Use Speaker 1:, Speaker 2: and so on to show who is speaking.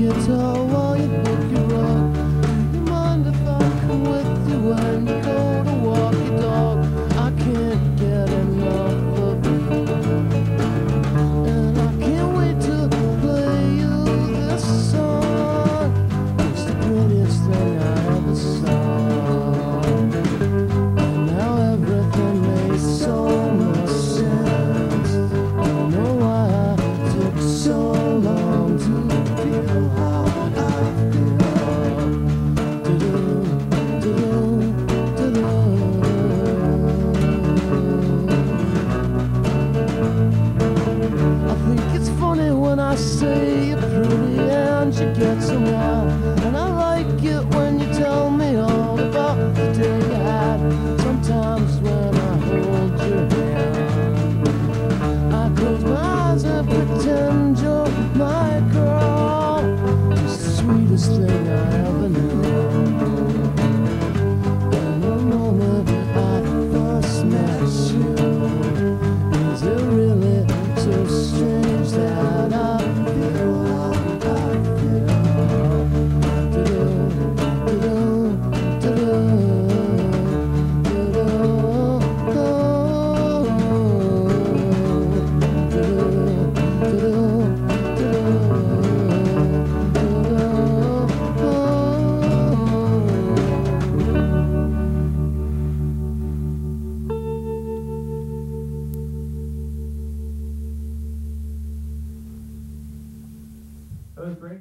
Speaker 1: ghetto say you're pretty and you get so mad, And I like it when you tell me all about the day you had. Sometimes when I hold your hand, I close my eyes and pretend you're my girl. It's The sweetest thing I ever knew.
Speaker 2: Great.